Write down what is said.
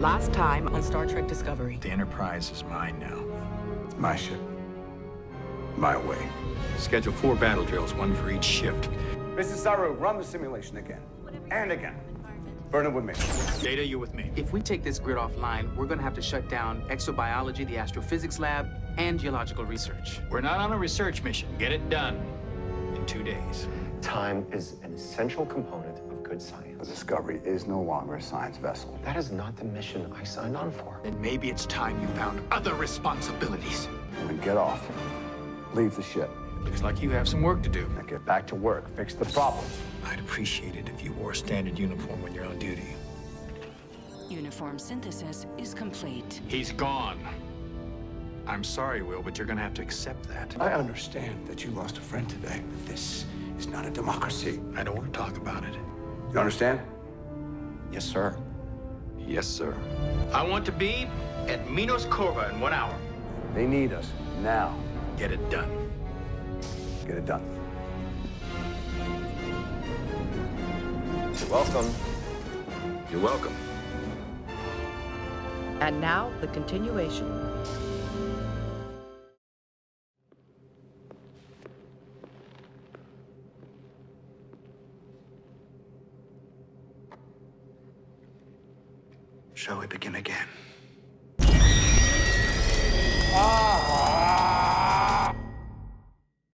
Last time on Star Trek Discovery. The Enterprise is mine now. My ship. My way. Schedule four battle drills, one for each shift. Mr. Saru, run the simulation again. And again. Burn it with me. Data, you with me? If we take this grid offline, we're gonna have to shut down exobiology, the astrophysics lab, and geological research. We're not on a research mission. Get it done in two days. Time is an essential component of good science. The science. Discovery is no longer a science vessel. That is not the mission I signed on for. Then maybe it's time you found other responsibilities. Then get off. Leave the ship. Looks like you have some work to do. Now get back to work. Fix the problem. I'd appreciate it if you wore a standard uniform when you're on duty. Uniform synthesis is complete. He's gone. I'm sorry, Will, but you're gonna have to accept that. I understand that you lost a friend today. but This is not a democracy. I don't want to talk about it. You understand? Yes, sir. Yes, sir. I want to be at Minos Korva in one hour. They need us. Now. Get it done. Get it done. You're welcome. You're welcome. And now, the continuation. Shall we begin again?